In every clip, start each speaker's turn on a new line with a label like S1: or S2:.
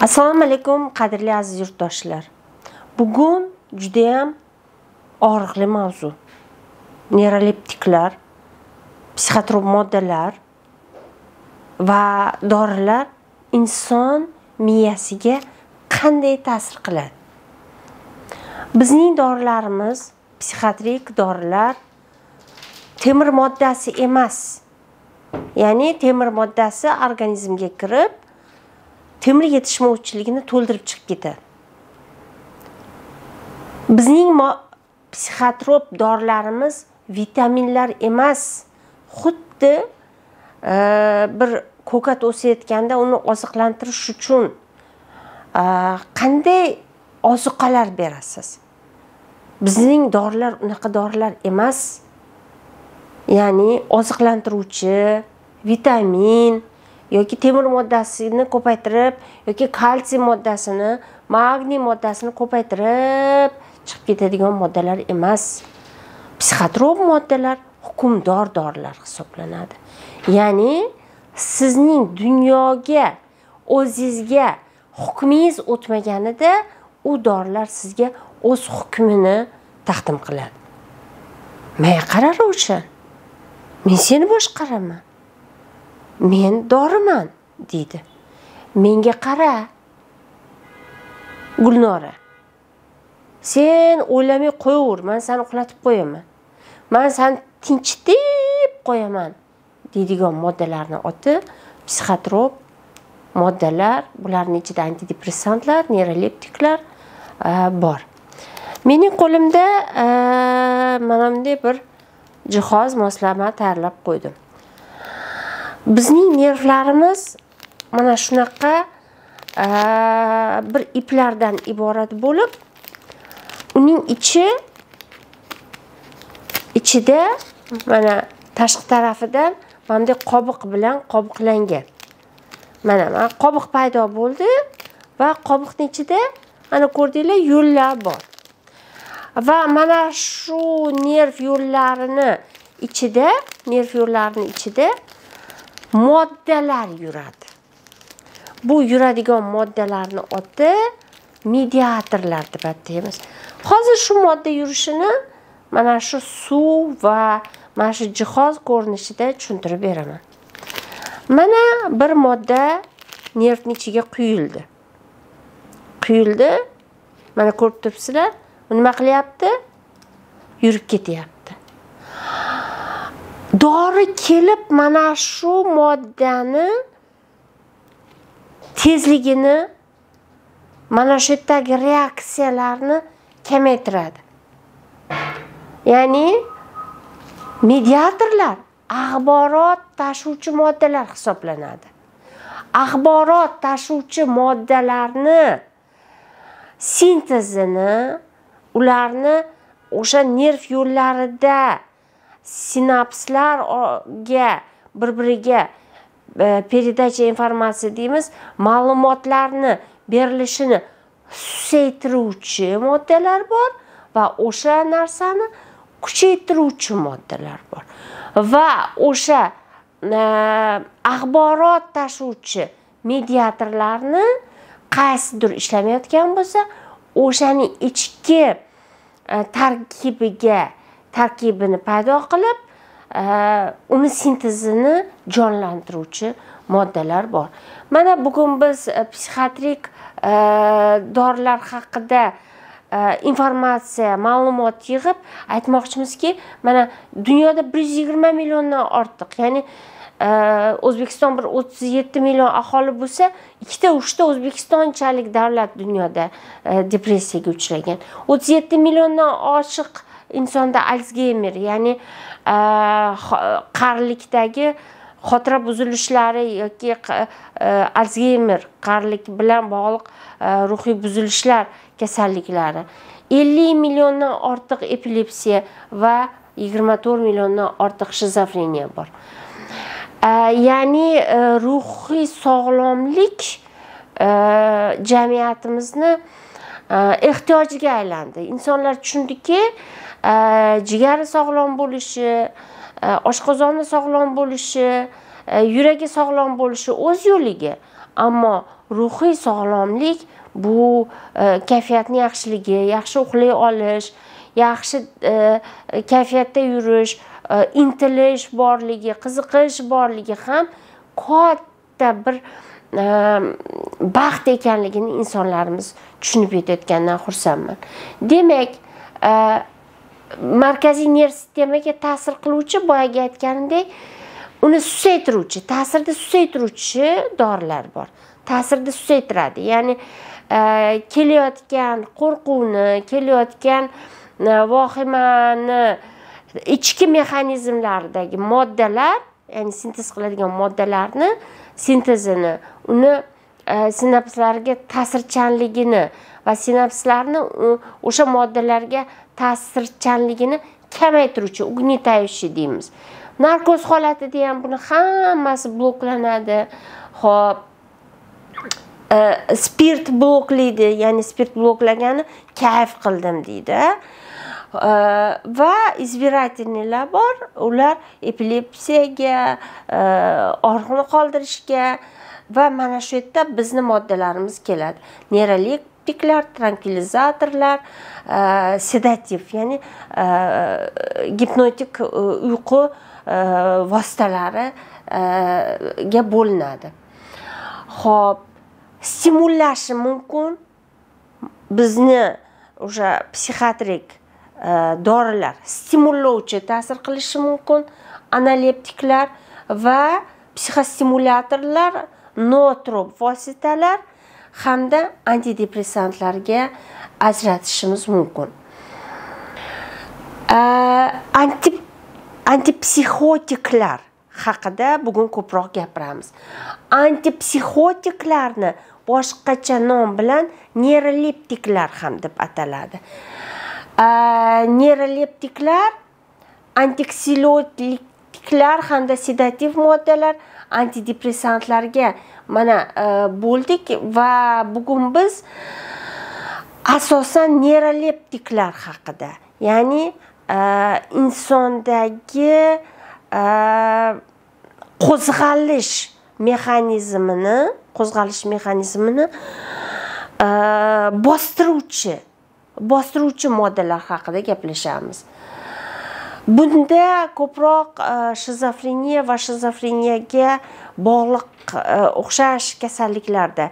S1: assalomu alaykum qadrli aziz yurtdoshlar. Bugun judayam og'riqli mavzu. Neyroleptiklar psixotrop moddalar va dorilar inson miyasiga qanday ta'sir qiladi? Bizning dorilarimiz psixotrik dorilar temir moddasi emas. Ya'ni temir moddasi organizmga kirib temir yetishmovchiligini to'ldirib chiqib ketadi. Bizning psixotrop dorilarimiz vitaminlar emas. Xuddi e, bir ko'kat o'sayotganda uni oziqlantirish uchun e, qanday ozuqalar berasiz? Bizning dorilar unaqa dorilar emas. Ya'ni oziqlantiruvchi vitamin yoki temir moddasini ko'paytirib yoki kalsiy moddasini magniy moddasini ko'paytirib chiqib ketadigan moddalar emas. Psixotrop moddalar hukmdor dorilar hisoblanadi. Ya'ni sizning dunyoga o'zingizga hukmingiz o'tmaganida u dorilar sizga o'z hukmini taqdim qiladi. Manga qarar o'sha. Men seni boshqaraman. Men doriman deydi. Menga qara gulnora. Sen o'ylamay qo'yaver man seni uxlatib qo'yaman. Man seni tinchitib qo'yaman deydigan moddalarni oti psixotrop moddalar bularni ichida antidepressantlar neyroleptiklar e, bor. Mening qo'limda e, mana bunday bir jihoz moslama tayyorlab qo'ydim. Bizning nervlarimiz mana shunaqa e, bir iplardan iborat bo'lib uning ichi ichida mana tashqi tarafidan mana bunday qobiq bilan qobiqlangan. Mana mana qobiq paydo bo'ldi va qobiqni ichida mana ko'rdinglar yo'llar bor. Va mana shu nerv yo'llarini ichida nerv yo'llarini ichida moddalar yuradi. Bu yuradigan moddalarni oti mediatorlar deb ataymiz. Hozir shu modda yurishini mana shu suv va mana shu jihoz ko'rinishida tushuntirib beraman. Mana bir modda nervni ichiga quyildi. Quyildi. Mana ko'rib turibsizlar u nima qilyapti? Yurib ketyapti. Dori kelib mana shu moddani tezligini mana shu yerdagi reaksiyalarni kamaytiradi. Ya'ni mediatorlar axborot tashuvchi moddalar hisoblanadi. Axborot tashuvchi moddalarni sintezini ularni o'sha nerv yo'llarida sinapslarga bir biriga e, передача informatsiya deymiz ma'lumotlarni berilishini susaytiruvchi moddalar bor va o'sha narsani kuchaytiruvchi moddalar bor. Va o'sha e, axborot tashuvchi mediatorlarni qaysidir ishlamayotgan bo'lsa o'shani ichki e, tarkibiga tarkibini paydo qilib e, uni sintezini jonlantiruvchi moddalar bor. Mana bugun biz e, psixiatrik e, dorilar haqida informatsiya ma'lumot yig'ib aytmoqchimizki mana dunyoda bir yuz yigirma milliondan ortiq ya'ni o'zbekiston bir o'ttiz yetti million aholi bo'lsa ikkita uchta o'zbekistonchalik davlat dunyoda depressiyaga uchragan. O'ttiz yetti milliondan oshiq insonda alsgeymer ya'ni e, qarilikdagi xotira buzilishlari yoki e, alsgeymer qarilik bilan bog'liq e, ruhiy buzilishlar kasalliklari. Ellik milliondan ortiq epilepsiya va yigirma to'rt milliondan ortiq shizofreniya bor. Ya'ni ruhiy sog'lomlik jamiyatimizni ehtiyojiga aylandi. Insonlar tushundiki Э, jigari sog'lom bo'lishi e, oshqozoni sog'lom bo'lishi e, yuragi sog'lom bo'lishi o'z yo'liga. Ammo ruhiy sog'lomlik bu e, kayfiyatni yaxshiligi yaxshi uxlay olish yaxshi kayfiyatda yurish intilish borligi qiziqish borligi ham katta bir baxt ekanligini insonlarimiz tushunib yetayotganidan xursandman. Demak markaziy nerv sistemaga ta'sir qiluvchi boyagi aytganimdek uni susaytiruvchi ta'sirni susaytiruvchi dorilar bor. Ta'sirni susaytiradi. Ya'ni e, kelayotgan qo'rquvni kelayotgan e, vohimani vahimani ichki mexanizmlardagi moddalar ya'ni sintez qiladigan moddalarni sintezini uni e, sinapslarga ta'sirchanligini va sinapslarni o'sha moddalarga ta'sirchanligini kamaytiruvchi угнетающий deymiz. Narkoz holatida ham buni hammasi bloklanadi. Ho'p e, spirt bloklaydi ya'ni spirt bloklagani kayf qildim deydi. Va избирательныйlar bor ular epilepsiyaga e, og'riqni qoldirishga va mana shu yerda bizni moddalarimiz keladi. Neyroleptiklar tranquilizatorlar e, sedativ ya'ni e, gipnotik e, uyqu vositalariga bo'linadi. Ho'p stimullashi mumkin. Bizni o'sha psixiatrik dorilar stimullovchi ta'sir qilishi mumkin. Analeptiklar va psixostimulyatorlar nootrop vositalar hamda antidepressantlarga ajratishimiz mumkin. Anti antipsixotiklar haqida bugun ko'proq gapiramiz. Antipsixotiklarni boshqacha nom bilan neyroleptiklar ham deb ataladi. Neyroleptiklar antiksilotiklar hamda sedativ moddalar antidepressantlarga mana e, bo'ldik va bugun biz asosan neyroleptiklar haqida ya'ni e, insondagi e, qo'zg'alish mexanizmini qo'zg'alish mexanizmini bostiruvchi bostiruvchi moddalar haqida gaplashamiz. Bunda ko'proq e, shizofreniya va shizofreniyaga bog'liq e, o'xshash kasalliklarda.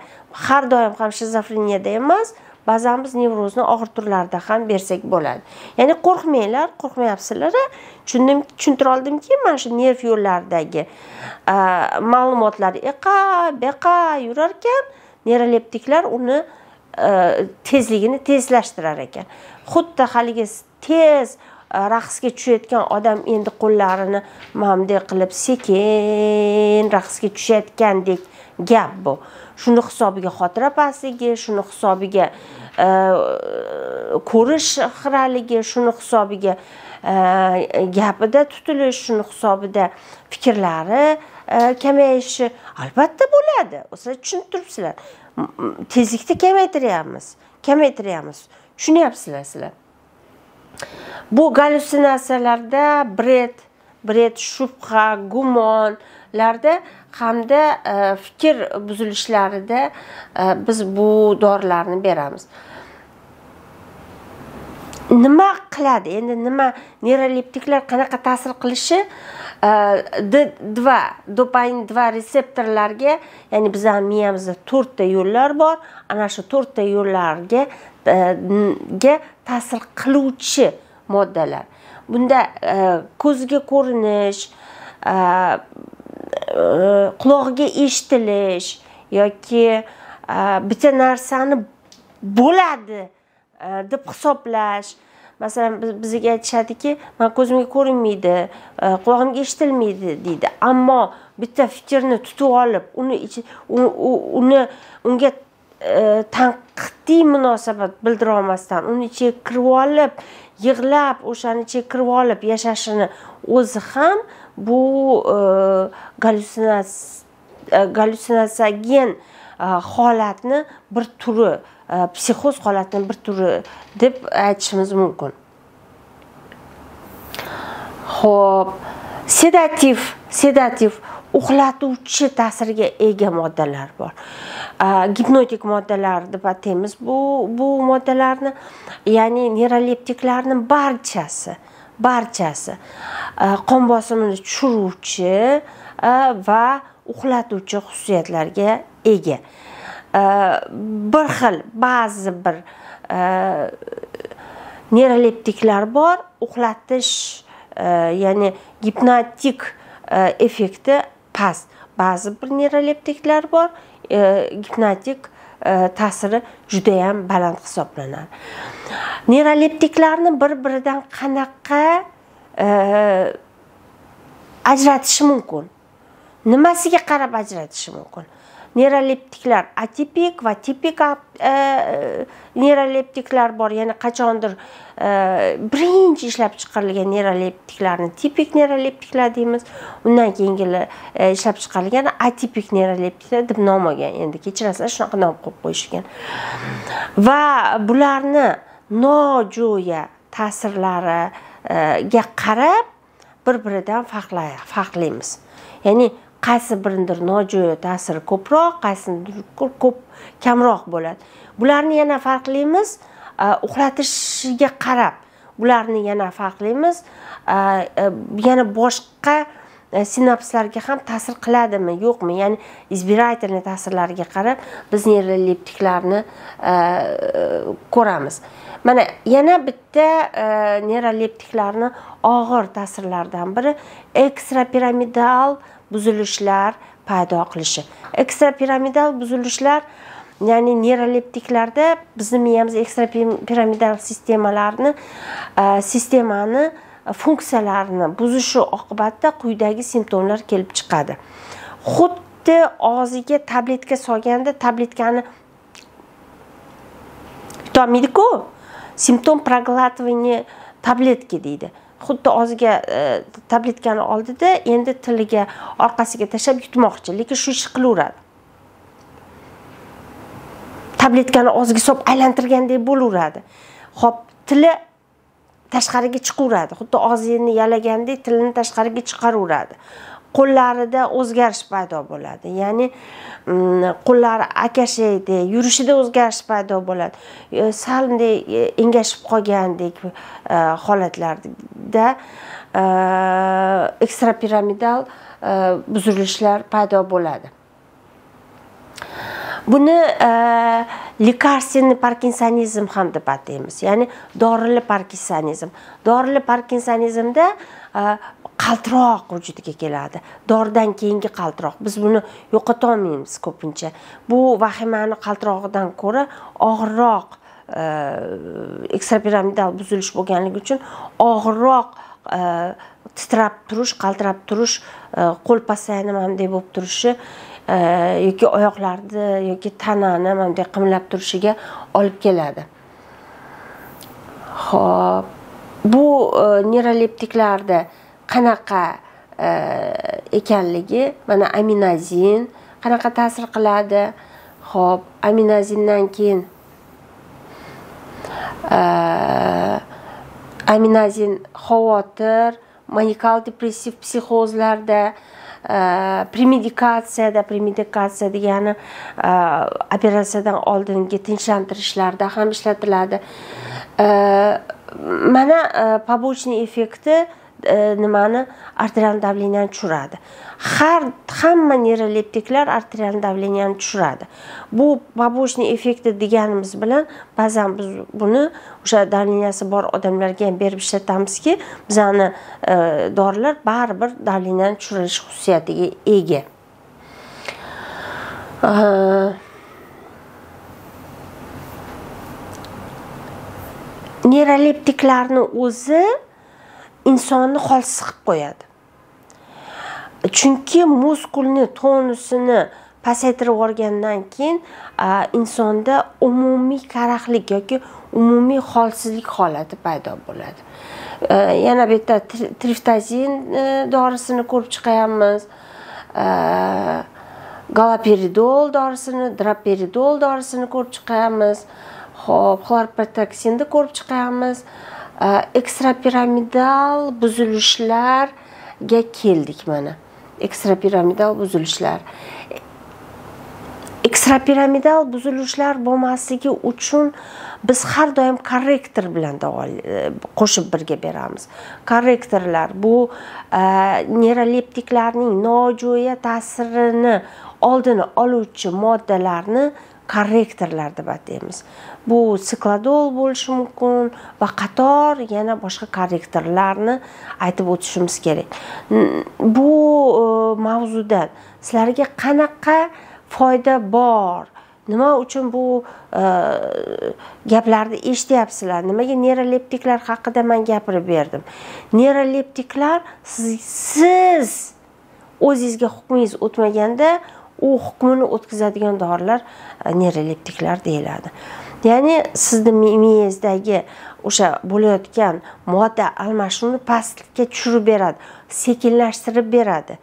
S1: Har doim ham shizofreniyada emas ba'zan biz nevrozni og'ir turlarida ham bersak bo'ladi. Ya'ni qo'rqmanglar qo'rqmayapsizlar tushundim tushuntira oldimki mana shu nerv yo'llaridagi e, ma'lumotlar eqa beqa yurar ekan neyroleptiklar uni tezligini tezlashtirar ekan. Xuddi haligi tez E, raqsga tushayotgan odam endi qo'llarini mana bunday qilib sekin raqsga tushayotgandek gap bu. Shuni hisobiga xotira pastligi shuni hisobiga e, ko'rish xiraligi shuni hisobiga e, gapida tutilish shuni hisobida fikrlari kamayishi albatta bo'ladi. Sizlar tushunib turibsizlar. Tezlikni kamaytiryapmiz kamaytiryapmiz. Tushunyapsizlar sizlar. Bu gallyutsinatsiyalarda bred bred shubha gumonlarda hamda e, fikr buzilishlarida e, biz bu dorilarni beramiz. Nima qiladi? Endi nima neyroleptiklar qanaqa ta'sir qilishi e, d два dopamin dva reseptorlarga ya'ni bizani miyamizda to'rtta yo'llar bor ana shu to'rtta yo'llarga e, ga ta'sir qiluvchi moddalar. Bunda e, ko'zga ko'rinish qulog'iga eshitilish yoki bitta narsani bo'ladi deb hisoblash masalan bizga aytishadiki man ko'zimga ko'rinmaydi qulog'imga eshitilmaydi deydi ammo bitta fikrni tutib olib uni uni unga tanqidiy munosabat bildira olmasdan uni ichiga kirib olib yig'lab o'shani ichiga kirib olib yashashini o'zi ham bu gallyutsinatsiyagen holatni bir turi psixoz holatini bir turi deb aytishimiz mumkin ho'p sedativ sedativ uxlatuvchi ta'sirga ega moddalar bor gipnotik moddalar deb ataymiz bu bu moddalarni ya'ni neyroleptiklarni barchasi barchasi qon bosimini tushiruvchi va uxlatuvchi xususiyatlarga ega Э, bir xil ba'zi bir э, neyroleptiklar bor. Uxlatish э, ya'ni gipnotik effekti past. Ba'zi bir neyroleptiklar bor. Gipnotik ta'siri judayam baland hisoblanadi. Neyroleptiklarni bir biridan qanaqa ajratish mumkin? Nimasiga qarab ajratish mumkin? Neyroleptiklar atipik va tipik eh, e, neyroleptiklar bor. Ya'ni qachondir eh, birinchi ishlab chiqarilgan neyroleptiklarni tipik neyroleptiklar deymiz. Undan keyingi eh, ishlab chiqarilgan atipik neyroleptiklar deb nom olgan. Endi kechirasizlar shunaqa nom qo'yib qo'yishgan. Va bularni nojo'ya ta'sirlariga qarab bir biridan farqlaymiz. Ya'ni qaysi birindir nojo'ya ta'siri ko'proq qaysinidir ko'p kamroq bo'ladi. Bularni yana farqlaymiz uxlatishiga qarab bularni yana farqlaymiz yana boshqa e, sinapslarga ham ta'sir qiladimi yo'qmi? Ya'ni избирательный ta'sirlariga qarab biz neyroleptiklarni ko'ramiz. Mana yana bitta e, neyroleptiklarni og'ir ta'sirlaridan biri ekstrapiramidal buzilishlar paydo qilishi. Ekstrapiramidal buzilishlar ya'ni neyroleptiklarda bizni miyamiz ekstrapiramidal sistemalarni e, sistemani e, funksiyalarini buzishi oqibatida quyidagi simptomlar kelib chiqadi. Xuddi og'ziga tabletka solganda tabletkani yutolmaydiku simptom проглатывание tabletki deydi. Xuddi og'ziga e, tabletkani oldida endi tiliga orqasiga tashlab yutmoqchi. Lekin shu ishni qilaveradi. Tabletkani og'ziga solib aylantirgandek bo'laveradi. Ho'p tili tashqariga chiqaveradi. Xuddi og'zini yalagandek tilini tashqariga chiqaraveradi qo'llarida o'zgarish paydo bo'ladi. Ya'ni mm, qo'llari akashaydi yurishida o'zgarish paydo bo'ladi. Sal bunday e, engashib qolgandek e, holatlarda e, ekstrapiramidal buzilishlar paydo bo'ladi. Buni lekarственный parkinsonizm ham deb ataymiz. Ya'ni dorili parkinsonizm dorili parkinsonizmda qaltiroq vujudiga keladi. Doridan keyingi qaltiroq. Biz buni yo'qotolmaymiz ko'pincha. Bu vahimani qaltirog'idan ko'ra og'irroq e, ekstrapiramidal buzilish bo'lganligi uchun og'irroq e, titrab turish qaltirab turish e, qo'l poстоянно mana bunday bo'lib turishi yoki oyoqlarni yoki tanani mana bunday qimlab turishiga olib keladi. Ho'p bu neyroleptiklarda qanaqa e, ekanligi mana aminazin qanaqa ta'sir qiladi. Ho'p aminazindan keyin e, aminazin xavotir manikal depressiv psixozlarda e, premedikatsiyada premedikatsiya degani operatsiyadan oldingi tinchlantirishlarda ham ishlatiladi. Mana побочный effekti E, nimani? Arterial давленияni tushiradi. Har hamma neyroleptiklar arterial давленияni tushiradi. Bu побочный effekti deganimiz bilan ba'zan biz buni o'sha давленияsi bor odamlarga ham berib ishlatamizki bizani e, dorilar baribir давленияni tushirish xususiyatiga ega. Neyroleptiklarni o'zi insonni holsiz qilib qo'yadi. Chunki muskulni tonusini pasaytirib yuborgandan keyin insonda umumiy karaxtlik yoki umumiy holsizlik holati paydo bo'ladi. E, yana bu yerda triftazin e, dorisini ko'rib chiqyapmiz e, galoperidol dorisini droperidol dorisini ko'rib chiqyapmiz ho'p xlorprotoksinni ko'rib chiqyapmiz ekstrapiramidal buzilishlarga keldik mana ekstrapiramidal buzilishlar ekstrapiramidal buzilishlar bo'lmasligi uchun biz har doim korrektor bilan qo'shib birga beramiz korrektorlar bu neyroleptiklarning nojo'ya ta'sirini oldini oluvchi moddalarni korrektorlar deb ataymiz bu siklodol bo'lishi mumkin va qator yana boshqa korrektorlarni aytib o'tishimiz kerak. Bu e, mavzudan sizlarga qanaqa foyda bor? Nima uchun bu e, gaplarni eshityapsizlar? Nimaga neyroleptiklar haqida man gapirib berdim? Neyroleptiklar siz, siz o'zingizga hukmingiz o'tmaganda u hukmini o'tkazadigan dorilar e, neyroleptiklar deyiladi. Ya'ni sizni miyangizdagi o'sha bo'layotgan modda almashinuvni pastga tushirib beradi sekinlashtirib beradi.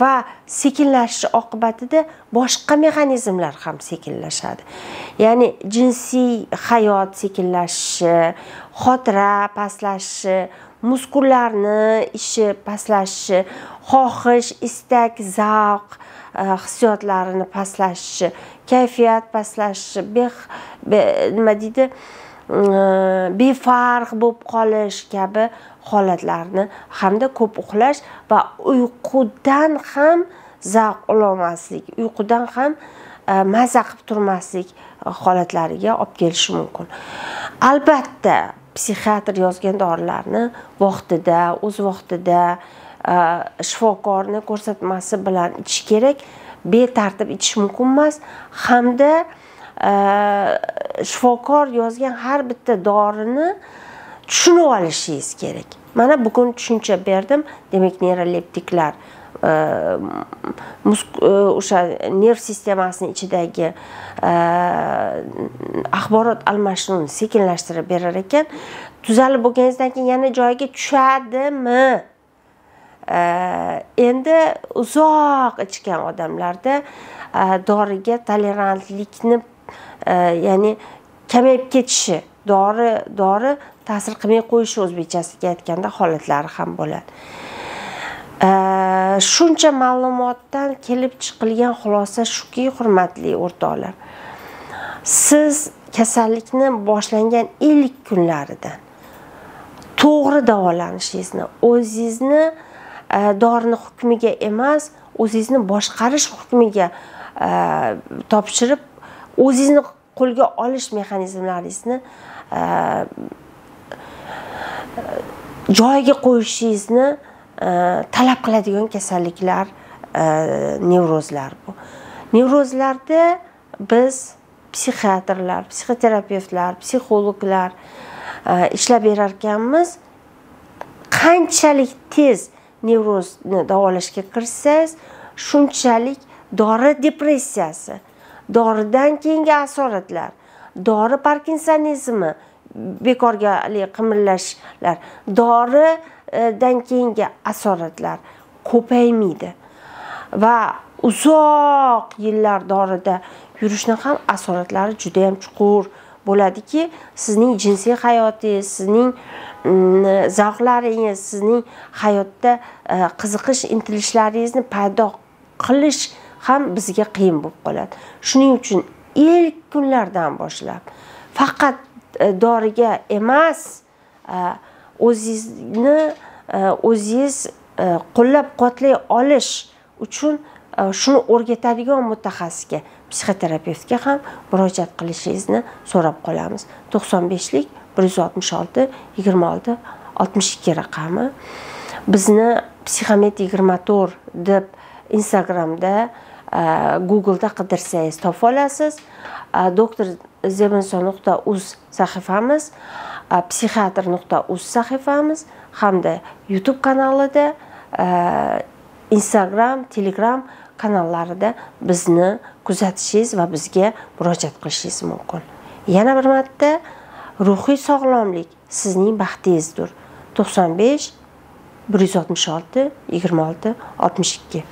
S1: Va sekinlashish oqibatida boshqa mexanizmlar ham sekinlashadi. Ya'ni jinsiy hayot sekinlashishi xotira pastlashishi muskullarni ishi pastlashishi xohish istak zavq Э, hissiyotlarini pastlashishi kayfiyat pastlashishi nima deydi mm, befarq bo'lib qolish kabi holatlarni hamda ko'p uxlash va uyqudan ham zavq ololmaslik uyqudan ham e, maza qilib turmaslik holatlariga olib kelishi mumkin. Albatta psixiatr yozgan dorilarni vaqtida o'z vaqtida Э, shifokorni ko'rsatmasi bilan ichish kerak. Betartib ichish mumkin emas. Hamda э, shifokor yozgan har bitta dorini tushunib olishingiz kerak. Mana bugun tushuncha berdim. Demak neyroleptiklar э, o'sha nerv sistemasini ichidagi axborot almashinuvini sekinlashtirib berar ekan. Tuzalib bo'lganingizdan keyin yana joyiga tushadimi? Endi uzoq ichgan odamlarda doriga tolerantlikni ya'ni kamayib ketishi dori dori ta'sir qilmay qo'yishi o'zbekchasiga aytganda holatlari ham bo'ladi. Shuncha ma'lumotdan kelib chiqilgan xulosa shuki hurmatli o'rtoqlar siz kasallikni boshlangan ilk kunlaridan to'g'ri davolanishingizni o'zingizni Э, dorini hukmiga emas o'zingizni boshqarish hukmiga э, topshirib o'zingizni qo'lga olish mexanizmlaringizni э, joyiga qo'yishingizni talab qiladigan kasalliklar nevrozlar bu. Nevrozlarda biz psixiatrlar psixoterapevtlar psixologlar ishlab berar ekanmiz qanchalik tez nevrozni davolashga kirishsangiz shunchalik dori depressiyasi doridan keyingi asoratlar dori parkinsonizmi bekorga qimirlashlar doridan keyingi asoratlar ko'paymaydi. Va uzoq yillar dorida yurishni ham asoratlari juda yam chuqur bo'ladiki sizning jinsiy hayotingiz sizning zavqlaringiz sizning hayotda e, qiziqish intilishlaringizni paydo qilish ham bizga qiyin bo'lib qoladi. Shuning uchun ilk kunlardan boshlab faqat e, doriga emas e, o'zingizni e, o'zingiz qo'llab quvvatlay olish uchun shuni o'rgatadigan mutaxassisga psixoterapevtga ham murojaat qilishingizni so'rab qolamiz. To'qson beshlik bir yuz oltmish olti yigirma olti oltmish ikki raqami. Bizni psixomet yigirma to'rt deb instagramda e, googleda qidirsangiz topib olasiz. E, doktor zeminson nuqta uz sahifamiz e, psixiatr nuqta uz sahifamiz hamda youtube kanalida instagram telegram kanallarida bizni kuzatishingiz va bizga murojaat qilishingiz mumkin. Yana bir marta ruhiy sog'lomlik sizning baxtingizdir. 95 166 26 62